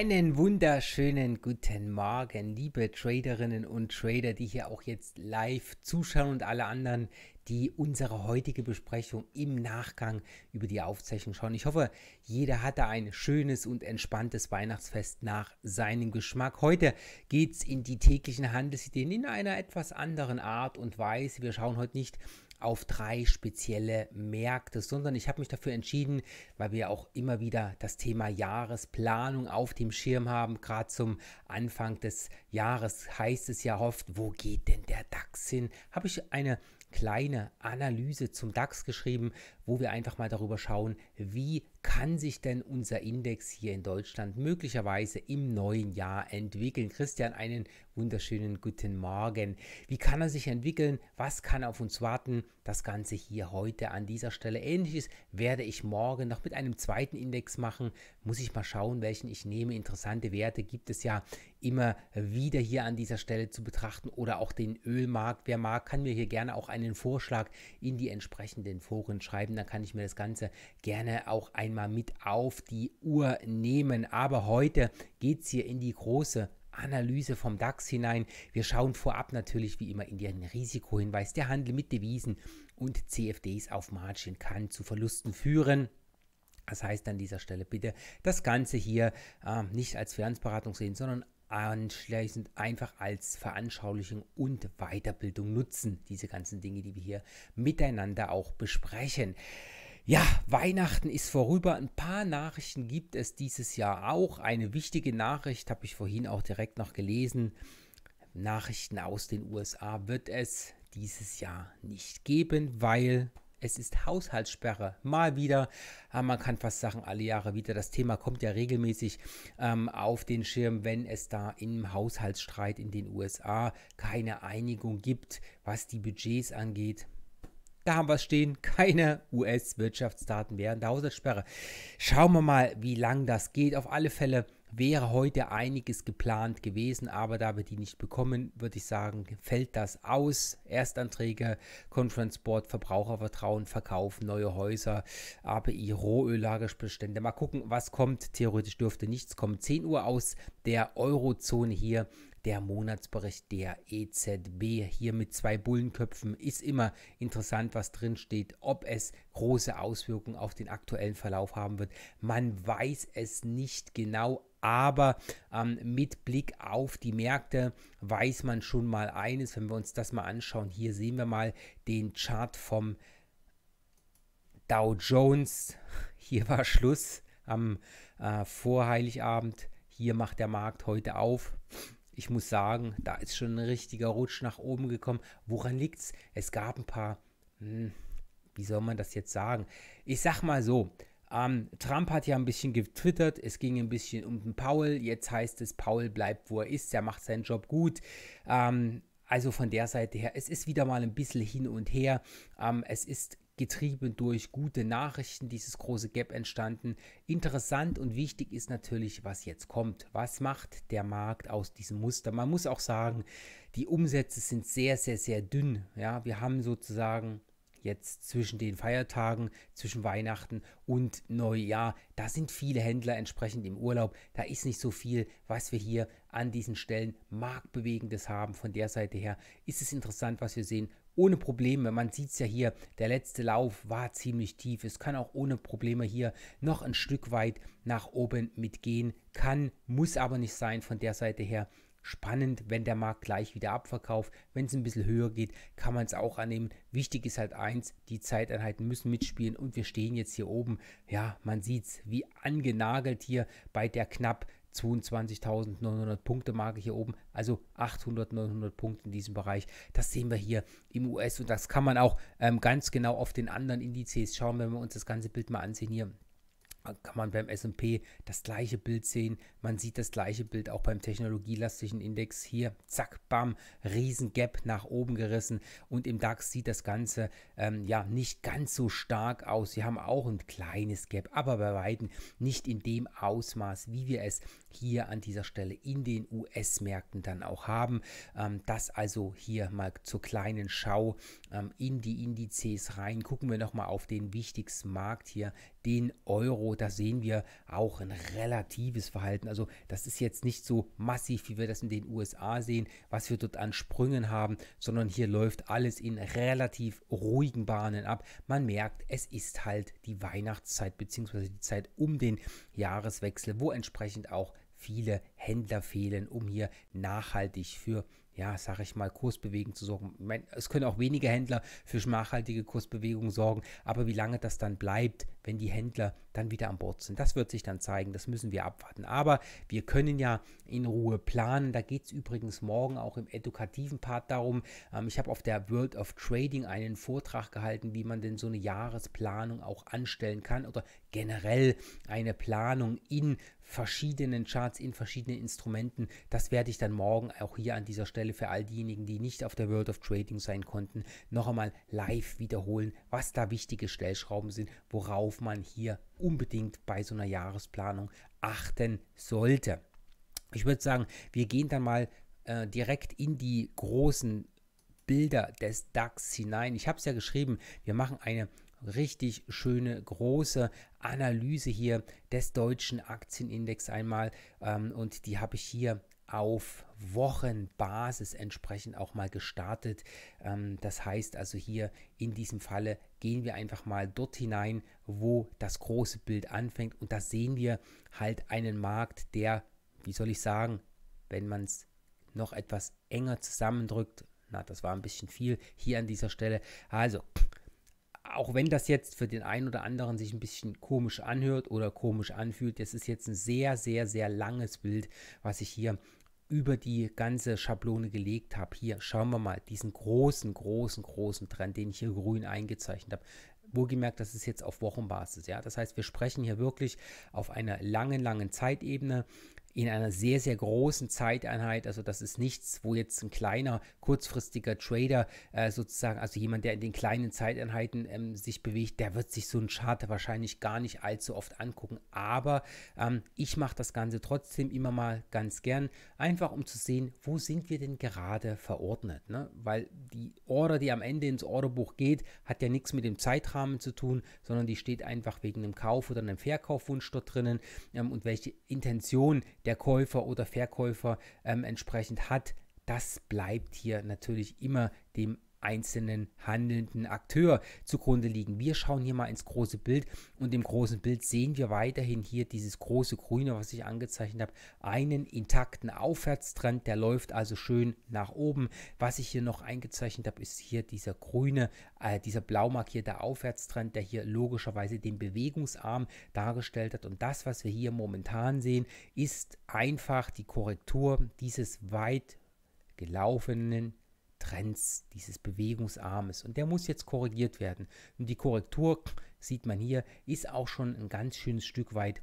Einen wunderschönen guten Morgen, liebe Traderinnen und Trader, die hier auch jetzt live zuschauen und alle anderen, die unsere heutige Besprechung im Nachgang über die Aufzeichnung schauen. Ich hoffe, jeder hatte ein schönes und entspanntes Weihnachtsfest nach seinem Geschmack. Heute geht es in die täglichen Handelsideen in einer etwas anderen Art und Weise. Wir schauen heute nicht auf drei spezielle Märkte, sondern ich habe mich dafür entschieden, weil wir auch immer wieder das Thema Jahresplanung auf dem Schirm haben. Gerade zum Anfang des Jahres heißt es ja oft, wo geht denn der DAX hin? Habe ich eine kleine Analyse zum DAX geschrieben, wo wir einfach mal darüber schauen, wie kann sich denn unser Index hier in Deutschland möglicherweise im neuen Jahr entwickeln? Christian, einen wunderschönen guten Morgen. Wie kann er sich entwickeln? Was kann auf uns warten? Das Ganze hier heute an dieser Stelle. Ähnliches werde ich morgen noch mit einem zweiten Index machen. Muss ich mal schauen, welchen ich nehme. Interessante Werte gibt es ja immer wieder hier an dieser Stelle zu betrachten oder auch den Ölmarkt. Wer mag, kann mir hier gerne auch einen Vorschlag in die entsprechenden Foren schreiben. Dann kann ich mir das Ganze gerne auch einmal mal mit auf die Uhr nehmen. Aber heute geht es hier in die große Analyse vom DAX hinein. Wir schauen vorab natürlich wie immer in den Risikohinweis. Der Handel mit Devisen und CFDs auf Margin kann zu Verlusten führen. Das heißt an dieser Stelle bitte das Ganze hier äh, nicht als Finanzberatung sehen, sondern anschließend einfach als Veranschaulichung und Weiterbildung nutzen. Diese ganzen Dinge, die wir hier miteinander auch besprechen. Ja, Weihnachten ist vorüber. Ein paar Nachrichten gibt es dieses Jahr auch. Eine wichtige Nachricht habe ich vorhin auch direkt noch gelesen. Nachrichten aus den USA wird es dieses Jahr nicht geben, weil es ist Haushaltssperre. Mal wieder, äh, man kann fast sagen, alle Jahre wieder. Das Thema kommt ja regelmäßig ähm, auf den Schirm, wenn es da im Haushaltsstreit in den USA keine Einigung gibt, was die Budgets angeht. Da haben wir es stehen, keine US-Wirtschaftsdaten während der Haushaltssperre. Schauen wir mal, wie lang das geht. Auf alle Fälle wäre heute einiges geplant gewesen, aber da wir die nicht bekommen, würde ich sagen, fällt das aus. Erstanträge, Conference Board, Verbrauchervertrauen, Verkauf, neue Häuser, API, Rohöllagerbestände. Mal gucken, was kommt. Theoretisch dürfte nichts kommen. 10 Uhr aus der Eurozone hier der Monatsbericht der EZB. Hier mit zwei Bullenköpfen ist immer interessant, was drin steht, ob es große Auswirkungen auf den aktuellen Verlauf haben wird. Man weiß es nicht genau, aber ähm, mit Blick auf die Märkte weiß man schon mal eines, wenn wir uns das mal anschauen. Hier sehen wir mal den Chart vom Dow Jones. Hier war Schluss am äh, Vorheiligabend. Hier macht der Markt heute auf ich muss sagen, da ist schon ein richtiger Rutsch nach oben gekommen. Woran liegt es? Es gab ein paar, hm, wie soll man das jetzt sagen? Ich sag mal so, ähm, Trump hat ja ein bisschen getwittert, es ging ein bisschen um den Paul, jetzt heißt es, Paul bleibt, wo er ist, er macht seinen Job gut. Ähm, also von der Seite her, es ist wieder mal ein bisschen hin und her. Ähm, es ist getrieben durch gute Nachrichten dieses große Gap entstanden. Interessant und wichtig ist natürlich, was jetzt kommt. Was macht der Markt aus diesem Muster? Man muss auch sagen, die Umsätze sind sehr, sehr, sehr dünn. Ja, wir haben sozusagen jetzt zwischen den Feiertagen, zwischen Weihnachten und Neujahr, da sind viele Händler entsprechend im Urlaub. Da ist nicht so viel, was wir hier an diesen Stellen marktbewegendes haben. Von der Seite her ist es interessant, was wir sehen ohne Probleme. Man sieht es ja hier, der letzte Lauf war ziemlich tief. Es kann auch ohne Probleme hier noch ein Stück weit nach oben mitgehen. Kann, muss aber nicht sein von der Seite her. Spannend, wenn der Markt gleich wieder abverkauft. Wenn es ein bisschen höher geht, kann man es auch annehmen. Wichtig ist halt eins, die Zeiteinheiten müssen mitspielen und wir stehen jetzt hier oben. Ja, man sieht es wie angenagelt hier bei der knapp 22.900 Punkte Marke hier oben, also 800, 900 Punkte in diesem Bereich. Das sehen wir hier im US und das kann man auch ähm, ganz genau auf den anderen Indizes schauen, wenn wir uns das ganze Bild mal ansehen hier kann man beim S&P das gleiche Bild sehen. Man sieht das gleiche Bild auch beim technologielastigen Index. Hier, zack, bam, riesen Gap nach oben gerissen. Und im DAX sieht das Ganze ähm, ja nicht ganz so stark aus. Sie haben auch ein kleines Gap, aber bei weitem nicht in dem Ausmaß, wie wir es hier an dieser Stelle in den US-Märkten dann auch haben. Ähm, das also hier mal zur kleinen Schau ähm, in die Indizes rein. Gucken wir nochmal auf den wichtigsten Markt hier, den Euro da sehen wir auch ein relatives Verhalten. Also das ist jetzt nicht so massiv, wie wir das in den USA sehen, was wir dort an Sprüngen haben, sondern hier läuft alles in relativ ruhigen Bahnen ab. Man merkt, es ist halt die Weihnachtszeit bzw. die Zeit um den Jahreswechsel, wo entsprechend auch viele Händler fehlen, um hier nachhaltig für ja, sage ich mal, Kursbewegungen zu sorgen. Es können auch weniger Händler für nachhaltige Kursbewegungen sorgen, aber wie lange das dann bleibt, wenn die Händler dann wieder an Bord sind, das wird sich dann zeigen, das müssen wir abwarten. Aber wir können ja in Ruhe planen. Da geht es übrigens morgen auch im edukativen Part darum. Ähm, ich habe auf der World of Trading einen Vortrag gehalten, wie man denn so eine Jahresplanung auch anstellen kann oder generell eine Planung in verschiedenen Charts, in verschiedenen Instrumenten. Das werde ich dann morgen auch hier an dieser Stelle für all diejenigen, die nicht auf der World of Trading sein konnten, noch einmal live wiederholen, was da wichtige Stellschrauben sind, worauf man hier unbedingt bei so einer Jahresplanung achten sollte. Ich würde sagen, wir gehen dann mal äh, direkt in die großen Bilder des DAX hinein. Ich habe es ja geschrieben, wir machen eine richtig schöne große Analyse hier des deutschen Aktienindex einmal ähm, und die habe ich hier auf Wochenbasis entsprechend auch mal gestartet. Ähm, das heißt also hier in diesem Falle gehen wir einfach mal dort hinein, wo das große Bild anfängt und da sehen wir halt einen Markt, der, wie soll ich sagen, wenn man es noch etwas enger zusammendrückt, na, das war ein bisschen viel hier an dieser Stelle. Also, auch wenn das jetzt für den einen oder anderen sich ein bisschen komisch anhört oder komisch anfühlt, das ist jetzt ein sehr, sehr, sehr langes Bild, was ich hier über die ganze Schablone gelegt habe. Hier schauen wir mal diesen großen, großen, großen Trend, den ich hier grün eingezeichnet habe. Wohlgemerkt, das ist jetzt auf Wochenbasis. Ja? Das heißt, wir sprechen hier wirklich auf einer langen, langen Zeitebene in einer sehr, sehr großen Zeiteinheit. Also das ist nichts, wo jetzt ein kleiner, kurzfristiger Trader äh, sozusagen, also jemand, der in den kleinen Zeiteinheiten ähm, sich bewegt, der wird sich so einen Chart wahrscheinlich gar nicht allzu oft angucken. Aber ähm, ich mache das Ganze trotzdem immer mal ganz gern, einfach um zu sehen, wo sind wir denn gerade verordnet. Ne? Weil die Order, die am Ende ins Orderbuch geht, hat ja nichts mit dem Zeitrahmen zu tun, sondern die steht einfach wegen einem Kauf oder einem Verkaufwunsch dort drinnen ähm, und welche Intention der Käufer oder Verkäufer ähm, entsprechend hat, das bleibt hier natürlich immer dem einzelnen handelnden Akteur zugrunde liegen. Wir schauen hier mal ins große Bild und im großen Bild sehen wir weiterhin hier dieses große Grüne, was ich angezeichnet habe, einen intakten Aufwärtstrend, der läuft also schön nach oben. Was ich hier noch eingezeichnet habe, ist hier dieser grüne, äh, dieser blau markierte Aufwärtstrend, der hier logischerweise den Bewegungsarm dargestellt hat und das, was wir hier momentan sehen, ist einfach die Korrektur dieses weit gelaufenen Trends, dieses Bewegungsarmes. Und der muss jetzt korrigiert werden. Und die Korrektur, sieht man hier, ist auch schon ein ganz schönes Stück weit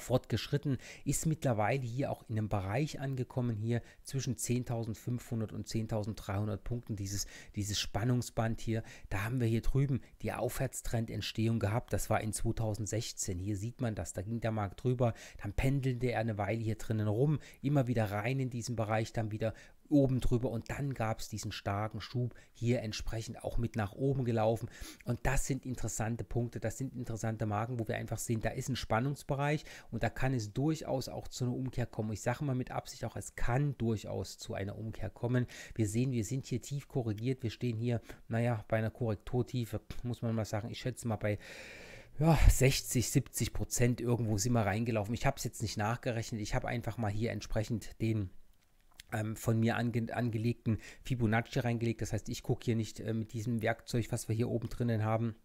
fortgeschritten, ist mittlerweile hier auch in einem Bereich angekommen, hier zwischen 10.500 und 10.300 Punkten, dieses, dieses Spannungsband hier, da haben wir hier drüben die Aufwärtstrendentstehung gehabt, das war in 2016, hier sieht man das, da ging der Markt drüber, dann pendelte er eine Weile hier drinnen rum, immer wieder rein in diesen Bereich, dann wieder oben drüber und dann gab es diesen starken Schub hier entsprechend auch mit nach oben gelaufen und das sind interessante Punkte, das sind interessante Marken, wo wir einfach sehen, da ist ein Spannungsbereich und da kann es durchaus auch zu einer Umkehr kommen. Ich sage mal mit Absicht auch, es kann durchaus zu einer Umkehr kommen. Wir sehen, wir sind hier tief korrigiert, wir stehen hier, naja, bei einer Korrekturtiefe, muss man mal sagen, ich schätze mal bei ja, 60, 70 Prozent irgendwo sind wir reingelaufen. Ich habe es jetzt nicht nachgerechnet. Ich habe einfach mal hier entsprechend den ähm, von mir ange angelegten Fibonacci reingelegt. Das heißt, ich gucke hier nicht äh, mit diesem Werkzeug, was wir hier oben drinnen haben,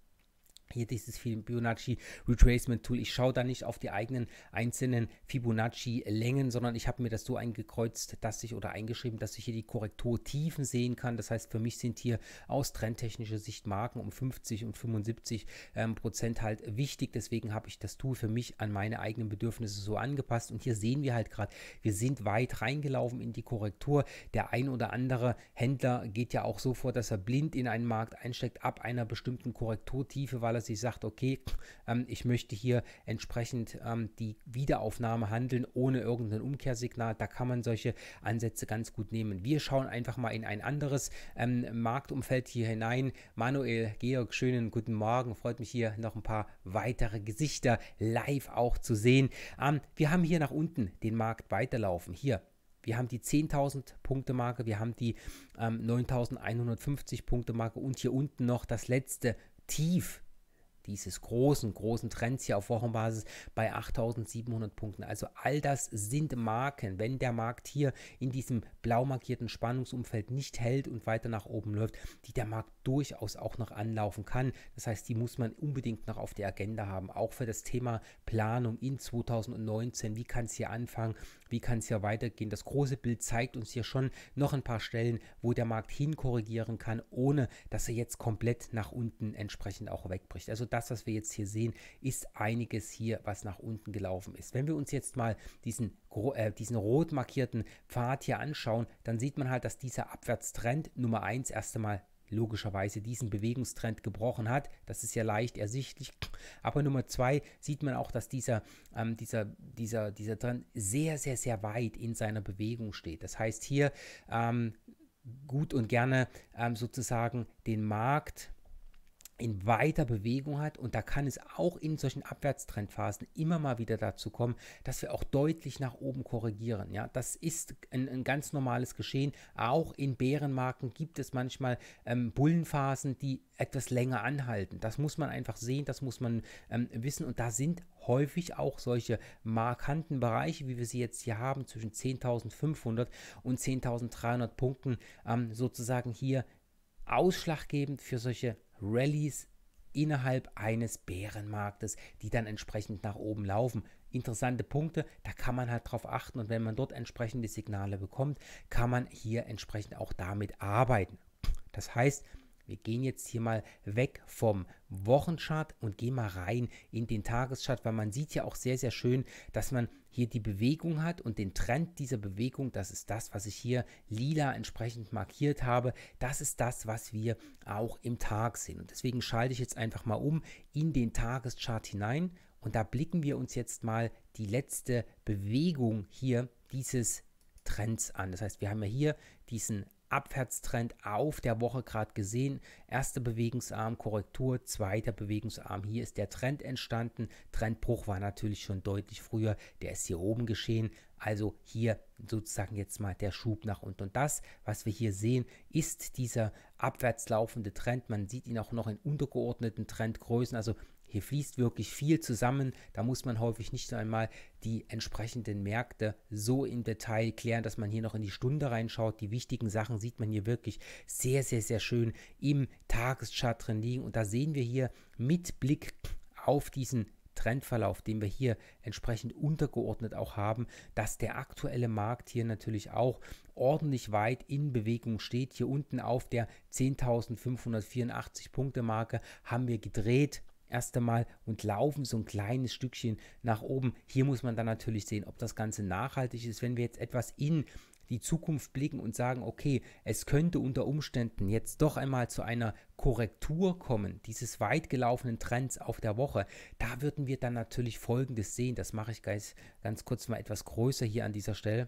hier dieses Fibonacci Retracement Tool. Ich schaue da nicht auf die eigenen einzelnen Fibonacci Längen, sondern ich habe mir das so eingekreuzt, dass ich oder eingeschrieben, dass ich hier die Korrekturtiefen sehen kann. Das heißt, für mich sind hier aus trendtechnischer Sicht Marken um 50 und 75 ähm, Prozent halt wichtig. Deswegen habe ich das Tool für mich an meine eigenen Bedürfnisse so angepasst. Und hier sehen wir halt gerade, wir sind weit reingelaufen in die Korrektur. Der ein oder andere Händler geht ja auch so vor, dass er blind in einen Markt einsteckt ab einer bestimmten Korrekturtiefe, weil weil er sich sagt, okay, ähm, ich möchte hier entsprechend ähm, die Wiederaufnahme handeln ohne irgendein Umkehrsignal. Da kann man solche Ansätze ganz gut nehmen. Wir schauen einfach mal in ein anderes ähm, Marktumfeld hier hinein. Manuel Georg, schönen guten Morgen. Freut mich hier noch ein paar weitere Gesichter live auch zu sehen. Ähm, wir haben hier nach unten den Markt weiterlaufen. Hier wir haben die 10.000 Punkte Marke, wir haben die ähm, 9.150 Punkte Marke und hier unten noch das letzte Tief dieses großen, großen Trends hier auf Wochenbasis bei 8700 Punkten. Also all das sind Marken. Wenn der Markt hier in diesem blau markierten Spannungsumfeld nicht hält und weiter nach oben läuft, die der Markt durchaus auch noch anlaufen kann. Das heißt, die muss man unbedingt noch auf der Agenda haben. Auch für das Thema Planung in 2019. Wie kann es hier anfangen? Wie kann es hier weitergehen? Das große Bild zeigt uns hier schon noch ein paar Stellen, wo der Markt hinkorrigieren kann, ohne dass er jetzt komplett nach unten entsprechend auch wegbricht. Also das, was wir jetzt hier sehen, ist einiges hier, was nach unten gelaufen ist. Wenn wir uns jetzt mal diesen, äh, diesen rot markierten Pfad hier anschauen, dann sieht man halt, dass dieser Abwärtstrend Nummer 1 erst einmal logischerweise diesen Bewegungstrend gebrochen hat. Das ist ja leicht ersichtlich. Aber Nummer zwei sieht man auch, dass dieser, ähm, dieser, dieser, dieser Trend sehr, sehr, sehr weit in seiner Bewegung steht. Das heißt hier ähm, gut und gerne ähm, sozusagen den Markt in weiter Bewegung hat und da kann es auch in solchen Abwärtstrendphasen immer mal wieder dazu kommen, dass wir auch deutlich nach oben korrigieren. Ja, das ist ein, ein ganz normales Geschehen. Auch in Bärenmarken gibt es manchmal ähm, Bullenphasen, die etwas länger anhalten. Das muss man einfach sehen, das muss man ähm, wissen und da sind häufig auch solche markanten Bereiche, wie wir sie jetzt hier haben, zwischen 10.500 und 10.300 Punkten ähm, sozusagen hier ausschlaggebend für solche Rallyes innerhalb eines Bärenmarktes, die dann entsprechend nach oben laufen. Interessante Punkte, da kann man halt drauf achten und wenn man dort entsprechende Signale bekommt, kann man hier entsprechend auch damit arbeiten. Das heißt, wir gehen jetzt hier mal weg vom Wochenchart und gehen mal rein in den Tageschart, weil man sieht ja auch sehr, sehr schön, dass man hier die Bewegung hat und den Trend dieser Bewegung, das ist das, was ich hier lila entsprechend markiert habe, das ist das, was wir auch im Tag sehen. Und deswegen schalte ich jetzt einfach mal um in den Tageschart hinein und da blicken wir uns jetzt mal die letzte Bewegung hier dieses Trends an. Das heißt, wir haben ja hier diesen Abwärtstrend auf der Woche gerade gesehen. Erster Bewegungsarm, Korrektur, zweiter Bewegungsarm. Hier ist der Trend entstanden. Trendbruch war natürlich schon deutlich früher. Der ist hier oben geschehen. Also hier sozusagen jetzt mal der Schub nach unten. Und das, was wir hier sehen, ist dieser abwärts laufende Trend. Man sieht ihn auch noch in untergeordneten Trendgrößen. Also hier fließt wirklich viel zusammen. Da muss man häufig nicht einmal die entsprechenden Märkte so im Detail klären, dass man hier noch in die Stunde reinschaut. Die wichtigen Sachen sieht man hier wirklich sehr, sehr, sehr schön im Tageschart drin liegen. Und da sehen wir hier mit Blick auf diesen Trendverlauf, den wir hier entsprechend untergeordnet auch haben, dass der aktuelle Markt hier natürlich auch ordentlich weit in Bewegung steht. Hier unten auf der 10.584 Punkte Marke haben wir gedreht erst einmal und laufen so ein kleines Stückchen nach oben. Hier muss man dann natürlich sehen, ob das Ganze nachhaltig ist. Wenn wir jetzt etwas in die Zukunft blicken und sagen, okay, es könnte unter Umständen jetzt doch einmal zu einer Korrektur kommen, dieses weit gelaufenen Trends auf der Woche, da würden wir dann natürlich Folgendes sehen. Das mache ich ganz, ganz kurz mal etwas größer hier an dieser Stelle.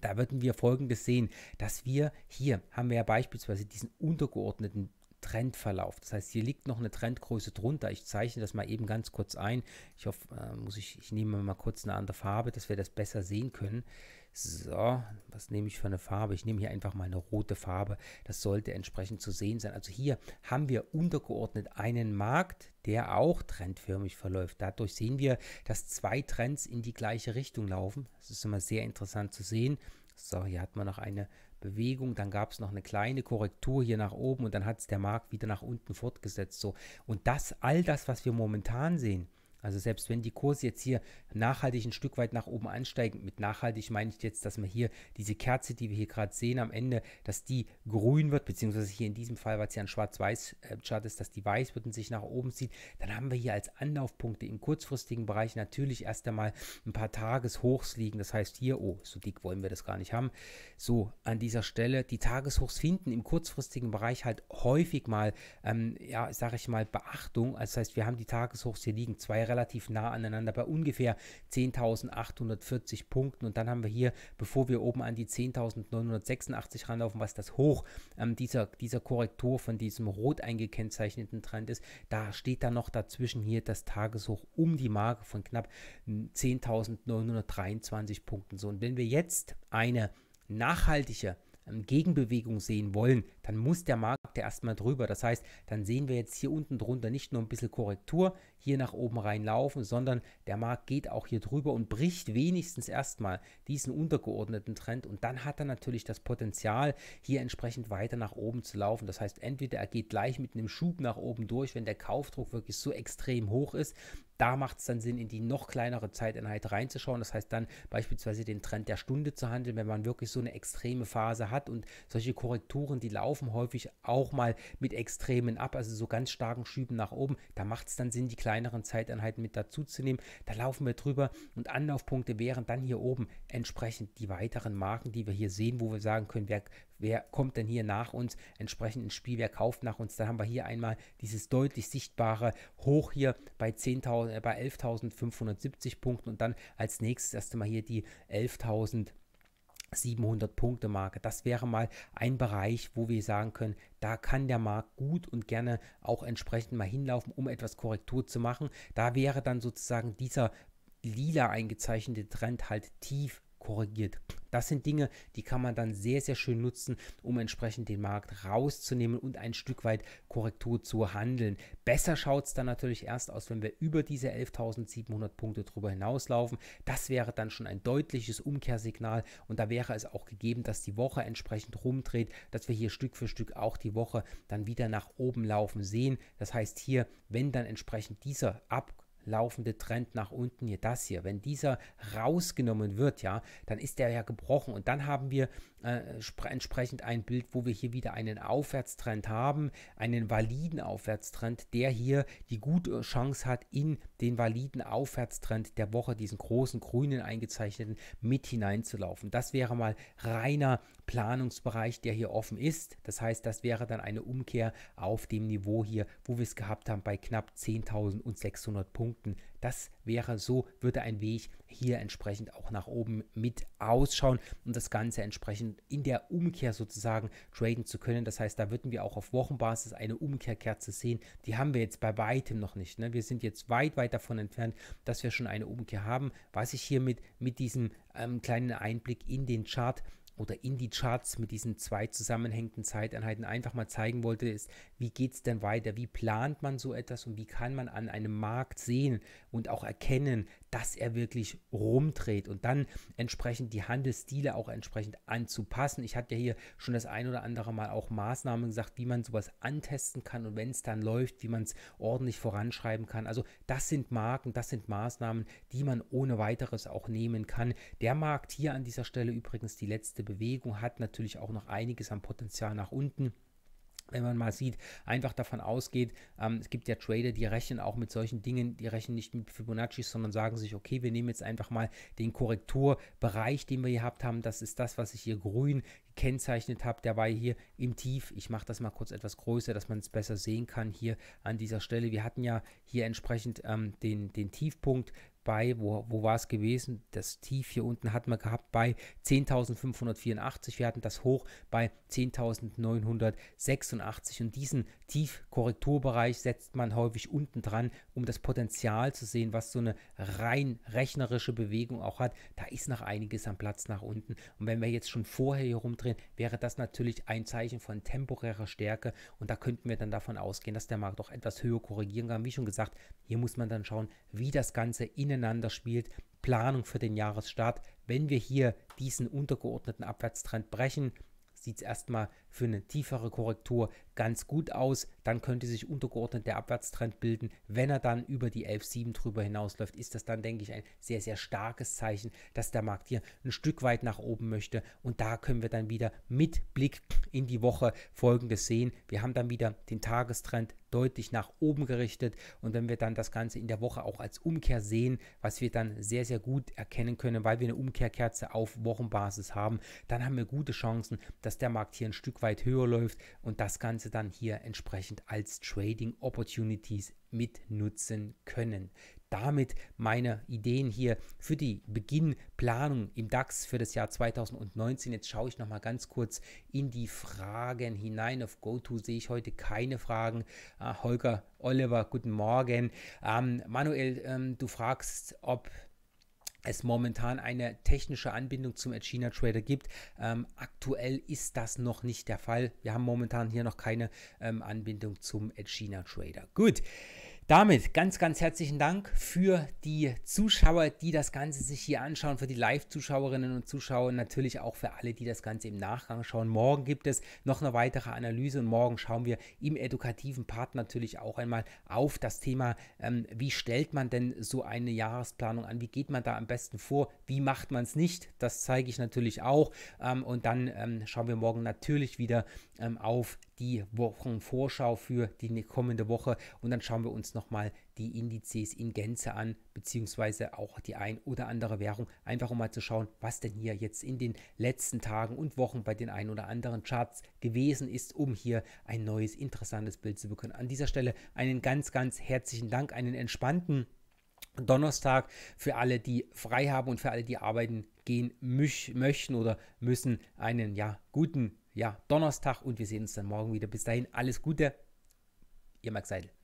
Da würden wir Folgendes sehen, dass wir hier haben wir ja beispielsweise diesen untergeordneten Trendverlauf. Das heißt, hier liegt noch eine Trendgröße drunter. Ich zeichne das mal eben ganz kurz ein. Ich hoffe, äh, muss ich, ich nehme mal kurz eine andere Farbe, dass wir das besser sehen können. So, was nehme ich für eine Farbe? Ich nehme hier einfach mal eine rote Farbe. Das sollte entsprechend zu sehen sein. Also hier haben wir untergeordnet einen Markt, der auch trendförmig verläuft. Dadurch sehen wir, dass zwei Trends in die gleiche Richtung laufen. Das ist immer sehr interessant zu sehen. So, hier hat man noch eine Bewegung, dann gab es noch eine kleine Korrektur hier nach oben und dann hat es der Markt wieder nach unten fortgesetzt. So. Und das, all das, was wir momentan sehen, Also selbst wenn die Kurse jetzt hier nachhaltig ein Stück weit nach oben ansteigen, mit nachhaltig meine ich jetzt, dass wir hier diese Kerze, die wir hier gerade sehen am Ende, dass die grün wird, beziehungsweise hier in diesem Fall, weil es ja ein Schwarz-Weiß-Chart ist, dass die weiß wird und sich nach oben zieht, dann haben wir hier als Anlaufpunkte im kurzfristigen Bereich natürlich erst einmal ein paar Tageshochs liegen. Das heißt hier, oh, so dick wollen wir das gar nicht haben. So, an dieser Stelle, die Tageshochs finden im kurzfristigen Bereich halt häufig mal, ähm, ja, sage ich mal, Beachtung. Das heißt, wir haben die Tageshochs hier liegen, zwei relativ nah aneinander bei ungefähr 10.840 Punkten. Und dann haben wir hier, bevor wir oben an die 10.986 ranlaufen, was das Hoch ähm, dieser, dieser Korrektur von diesem rot eingekennzeichneten Trend ist, da steht dann noch dazwischen hier das Tageshoch um die Marke von knapp 10.923 Punkten. So, und wenn wir jetzt eine nachhaltige ähm, Gegenbewegung sehen wollen, dann muss der Markt ja erstmal drüber. Das heißt, dann sehen wir jetzt hier unten drunter nicht nur ein bisschen Korrektur hier nach oben reinlaufen, sondern der Markt geht auch hier drüber und bricht wenigstens erstmal diesen untergeordneten Trend und dann hat er natürlich das Potenzial, hier entsprechend weiter nach oben zu laufen. Das heißt, entweder er geht gleich mit einem Schub nach oben durch, wenn der Kaufdruck wirklich so extrem hoch ist, da macht es dann Sinn, in die noch kleinere Zeiteinheit reinzuschauen. Das heißt dann beispielsweise den Trend der Stunde zu handeln, wenn man wirklich so eine extreme Phase hat und solche Korrekturen, die laufen häufig auch mal mit Extremen ab, also so ganz starken Schüben nach oben. Da macht es dann Sinn, die kleineren Zeiteinheiten mit dazu zu nehmen. Da laufen wir drüber und Anlaufpunkte wären dann hier oben entsprechend die weiteren Marken, die wir hier sehen, wo wir sagen können, wer, wer kommt denn hier nach uns entsprechend ins Spiel, wer kauft nach uns. Da haben wir hier einmal dieses deutlich sichtbare Hoch hier bei 10.000, äh, bei 11.570 Punkten und dann als nächstes erst einmal hier die 11.000 700 Punkte Marke. Das wäre mal ein Bereich, wo wir sagen können, da kann der Markt gut und gerne auch entsprechend mal hinlaufen, um etwas Korrektur zu machen. Da wäre dann sozusagen dieser lila eingezeichnete Trend halt tief korrigiert. Das sind Dinge, die kann man dann sehr, sehr schön nutzen, um entsprechend den Markt rauszunehmen und ein Stück weit Korrektur zu handeln. Besser schaut es dann natürlich erst aus, wenn wir über diese 11.700 Punkte drüber hinauslaufen. Das wäre dann schon ein deutliches Umkehrsignal und da wäre es auch gegeben, dass die Woche entsprechend rumdreht, dass wir hier Stück für Stück auch die Woche dann wieder nach oben laufen sehen. Das heißt hier, wenn dann entsprechend dieser Ab laufende Trend nach unten, hier das hier, wenn dieser rausgenommen wird, ja, dann ist der ja gebrochen. Und dann haben wir äh, entsprechend ein Bild, wo wir hier wieder einen Aufwärtstrend haben, einen validen Aufwärtstrend, der hier die gute Chance hat, in den validen Aufwärtstrend der Woche, diesen großen grünen eingezeichneten, mit hineinzulaufen. Das wäre mal reiner Planungsbereich, der hier offen ist. Das heißt, das wäre dann eine Umkehr auf dem Niveau hier, wo wir es gehabt haben bei knapp 10.600 Punkten. Das wäre so, würde ein Weg hier entsprechend auch nach oben mit ausschauen und das Ganze entsprechend in der Umkehr sozusagen traden zu können. Das heißt, da würden wir auch auf Wochenbasis eine Umkehrkerze sehen. Die haben wir jetzt bei weitem noch nicht. Ne? Wir sind jetzt weit, weit davon entfernt, dass wir schon eine Umkehr haben. Was ich hier mit, mit diesem ähm, kleinen Einblick in den Chart oder in die Charts mit diesen zwei zusammenhängenden Zeiteinheiten einfach mal zeigen wollte, ist, wie geht es denn weiter? Wie plant man so etwas und wie kann man an einem Markt sehen und auch erkennen, dass er wirklich rumdreht und dann entsprechend die Handelsstile auch entsprechend anzupassen. Ich hatte ja hier schon das ein oder andere Mal auch Maßnahmen gesagt, wie man sowas antesten kann und wenn es dann läuft, wie man es ordentlich voranschreiben kann. Also das sind Marken, das sind Maßnahmen, die man ohne weiteres auch nehmen kann. Der Markt hier an dieser Stelle übrigens die letzte Bewegung hat natürlich auch noch einiges an Potenzial nach unten wenn man mal sieht, einfach davon ausgeht, ähm, es gibt ja Trader, die rechnen auch mit solchen Dingen, die rechnen nicht mit Fibonacci, sondern sagen sich, okay, wir nehmen jetzt einfach mal den Korrekturbereich, den wir gehabt haben, das ist das, was ich hier grün gekennzeichnet habe, der war hier im Tief. Ich mache das mal kurz etwas größer, dass man es besser sehen kann hier an dieser Stelle. Wir hatten ja hier entsprechend ähm, den, den Tiefpunkt bei, wo, wo war es gewesen? Das Tief hier unten hatten wir gehabt bei 10.584. Wir hatten das Hoch bei 10.986 und diesen Tiefkorrekturbereich setzt man häufig unten dran, um das Potenzial zu sehen, was so eine rein rechnerische Bewegung auch hat. Da ist noch einiges am Platz nach unten. Und wenn wir jetzt schon vorher hier rumdrehen, wäre das natürlich ein Zeichen von temporärer Stärke und da könnten wir dann davon ausgehen, dass der Markt auch etwas höher korrigieren kann. Wie schon gesagt, hier muss man dann schauen, wie das Ganze innen ineinander spielt. Planung für den Jahresstart. Wenn wir hier diesen untergeordneten Abwärtstrend brechen, sieht es erstmal für eine tiefere Korrektur ganz gut aus. Dann könnte sich untergeordnet der Abwärtstrend bilden. Wenn er dann über die 11,7 drüber hinausläuft, ist das dann, denke ich, ein sehr, sehr starkes Zeichen, dass der Markt hier ein Stück weit nach oben möchte. Und da können wir dann wieder mit Blick in die Woche Folgendes sehen. Wir haben dann wieder den Tagestrend deutlich nach oben gerichtet. Und wenn wir dann das Ganze in der Woche auch als Umkehr sehen, was wir dann sehr, sehr gut erkennen können, weil wir eine Umkehrkerze auf Wochenbasis haben, dann haben wir gute Chancen, dass der Markt hier ein Stück weit höher läuft und das Ganze dann hier entsprechend als Trading Opportunities mitnutzen können damit meine Ideen hier für die Beginnplanung im DAX für das Jahr 2019. Jetzt schaue ich noch mal ganz kurz in die Fragen hinein. Auf GoTo sehe ich heute keine Fragen. Äh, Holger, Oliver, guten Morgen. Ähm, Manuel, ähm, du fragst, ob es momentan eine technische Anbindung zum China Trader gibt. Ähm, aktuell ist das noch nicht der Fall. Wir haben momentan hier noch keine ähm, Anbindung zum China Trader. Gut. Damit ganz, ganz herzlichen Dank für die Zuschauer, die das Ganze sich hier anschauen, für die Live-Zuschauerinnen und Zuschauer, natürlich auch für alle, die das Ganze im Nachgang schauen. Morgen gibt es noch eine weitere Analyse und morgen schauen wir im edukativen Part natürlich auch einmal auf das Thema, ähm, wie stellt man denn so eine Jahresplanung an, wie geht man da am besten vor, wie macht man es nicht, das zeige ich natürlich auch. Ähm, und dann ähm, schauen wir morgen natürlich wieder ähm, auf die Wochenvorschau für die kommende Woche. Und dann schauen wir uns nochmal die Indizes in Gänze an, beziehungsweise auch die ein oder andere Währung, einfach um mal zu schauen, was denn hier jetzt in den letzten Tagen und Wochen bei den ein oder anderen Charts gewesen ist, um hier ein neues, interessantes Bild zu bekommen. An dieser Stelle einen ganz, ganz herzlichen Dank, einen entspannten Donnerstag für alle, die frei haben und für alle, die arbeiten gehen möchten oder müssen, einen ja guten ja, Donnerstag und wir sehen uns dann morgen wieder. Bis dahin, alles Gute, ihr Max Seidel.